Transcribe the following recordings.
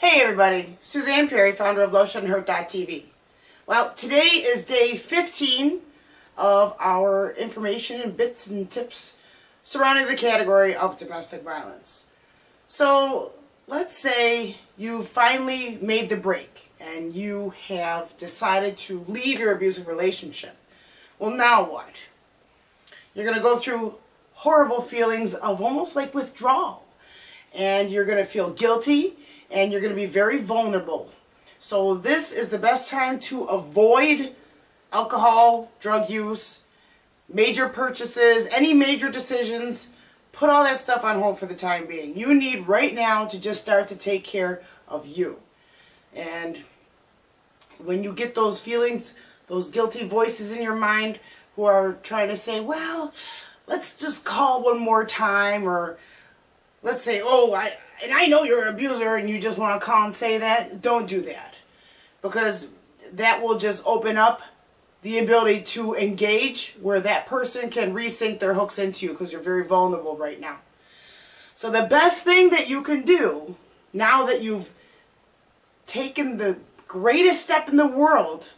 Hey everybody, Suzanne Perry, founder of LoveShouldn'tHurt.tv. Well, today is day 15 of our information and bits and tips surrounding the category of domestic violence. So, let's say you finally made the break and you have decided to leave your abusive relationship. Well, now what? You're going to go through horrible feelings of almost like withdrawal. And you're going to feel guilty and you're going to be very vulnerable. So this is the best time to avoid alcohol, drug use, major purchases, any major decisions. Put all that stuff on hold for the time being. You need right now to just start to take care of you. And when you get those feelings, those guilty voices in your mind who are trying to say, well, let's just call one more time or let's say, oh, I, and I know you're an abuser and you just want to call and say that, don't do that. Because that will just open up the ability to engage where that person can resync their hooks into you because you're very vulnerable right now. So the best thing that you can do now that you've taken the greatest step in the world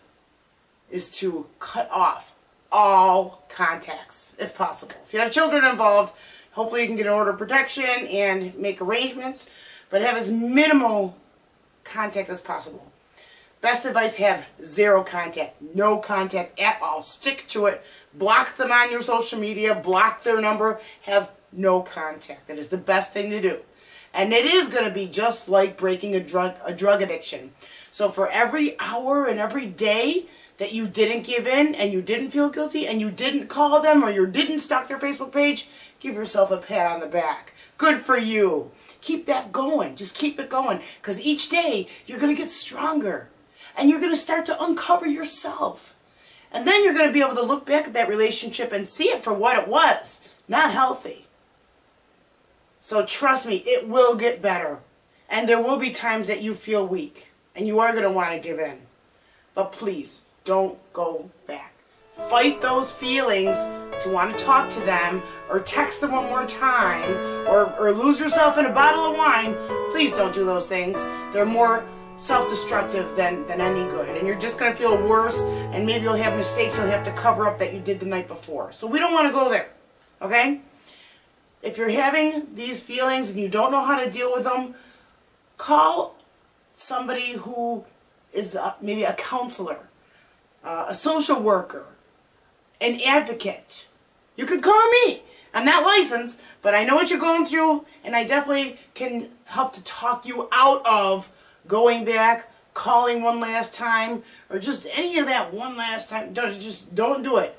is to cut off all contacts if possible. If you have children involved, Hopefully you can get an order of protection and make arrangements, but have as minimal contact as possible. Best advice, have zero contact. No contact at all. Stick to it. Block them on your social media. Block their number. Have no contact. That is the best thing to do. And it is going to be just like breaking a drug, a drug addiction. So for every hour and every day that you didn't give in and you didn't feel guilty and you didn't call them or you didn't stalk their Facebook page, give yourself a pat on the back. Good for you. Keep that going. Just keep it going because each day you're going to get stronger and you're going to start to uncover yourself. And then you're going to be able to look back at that relationship and see it for what it was, not healthy. So trust me, it will get better. And there will be times that you feel weak and you are going to want to give in. But please, don't go back. Fight those feelings to want to talk to them or text them one more time or, or lose yourself in a bottle of wine. Please don't do those things. They're more self-destructive than, than any good. And you're just going to feel worse and maybe you'll have mistakes you'll have to cover up that you did the night before. So we don't want to go there. Okay? If you're having these feelings and you don't know how to deal with them, call somebody who is a, maybe a counselor uh, a social worker, an advocate. You could call me. I'm not licensed, but I know what you're going through, and I definitely can help to talk you out of going back, calling one last time, or just any of that one last time. Don't, just don't do it.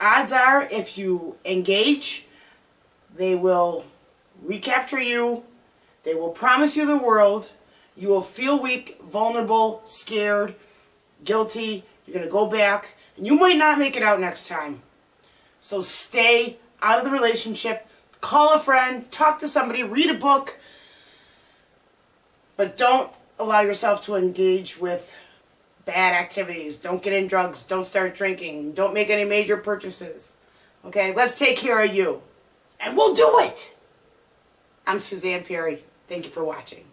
Odds are, if you engage, they will recapture you. They will promise you the world. You will feel weak, vulnerable, scared, guilty, you're going to go back, and you might not make it out next time. So stay out of the relationship. Call a friend, talk to somebody, read a book, but don't allow yourself to engage with bad activities. Don't get in drugs. Don't start drinking. Don't make any major purchases. Okay, let's take care of you. And we'll do it. I'm Suzanne Perry. Thank you for watching.